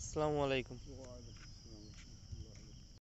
আসসালামু আলাইকুম।